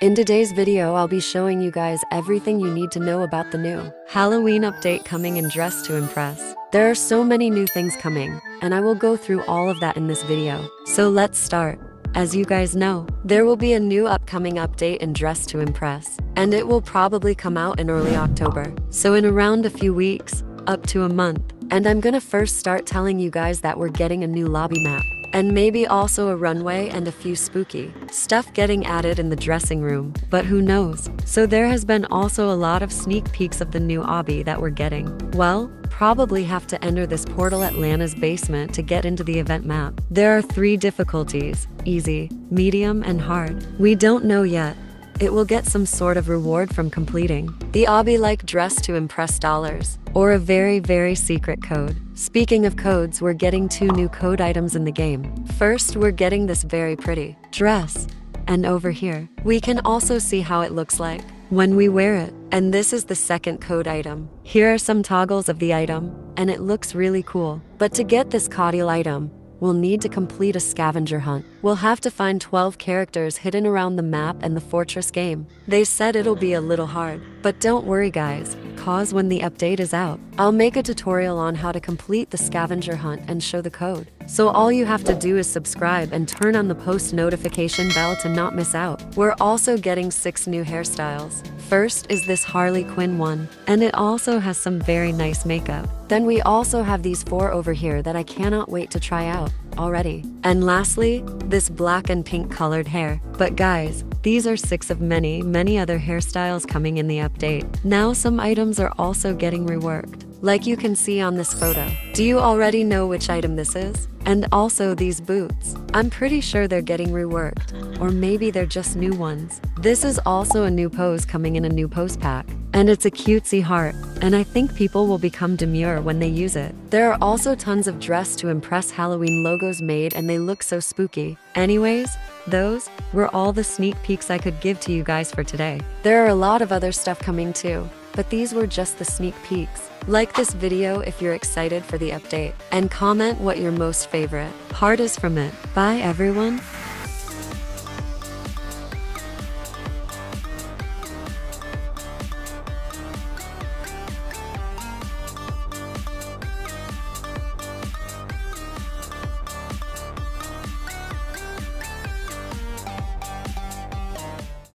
In today's video, I'll be showing you guys everything you need to know about the new Halloween update coming in Dress to Impress. There are so many new things coming, and I will go through all of that in this video. So let's start. As you guys know, there will be a new upcoming update in Dress to Impress, and it will probably come out in early October. So in around a few weeks, up to a month. And I'm gonna first start telling you guys that we're getting a new lobby map. And maybe also a runway and a few spooky stuff getting added in the dressing room, but who knows? So there has been also a lot of sneak peeks of the new obby that we're getting. Well, probably have to enter this portal at Lana's basement to get into the event map. There are three difficulties, easy, medium, and hard. We don't know yet, it will get some sort of reward from completing the obby like dress to impress dollars or a very very secret code. Speaking of codes, we're getting two new code items in the game. First, we're getting this very pretty dress. And over here, we can also see how it looks like when we wear it. And this is the second code item. Here are some toggles of the item, and it looks really cool. But to get this code item, we'll need to complete a scavenger hunt. We'll have to find 12 characters hidden around the map and the fortress game. They said it'll be a little hard, but don't worry guys, cause when the update is out, I'll make a tutorial on how to complete the scavenger hunt and show the code. So all you have to do is subscribe and turn on the post notification bell to not miss out. We're also getting 6 new hairstyles. First is this Harley Quinn one, and it also has some very nice makeup. Then we also have these four over here that I cannot wait to try out already. And lastly, this black and pink colored hair. But guys, these are six of many, many other hairstyles coming in the update. Now some items are also getting reworked like you can see on this photo. Do you already know which item this is? And also these boots. I'm pretty sure they're getting reworked, or maybe they're just new ones. This is also a new pose coming in a new pose pack. And it's a cutesy heart, and I think people will become demure when they use it. There are also tons of dress to impress Halloween logos made and they look so spooky. Anyways, those were all the sneak peeks I could give to you guys for today. There are a lot of other stuff coming too, but these were just the sneak peeks. Like this video if you're excited for the update, and comment what your most favorite part is from it. Bye everyone!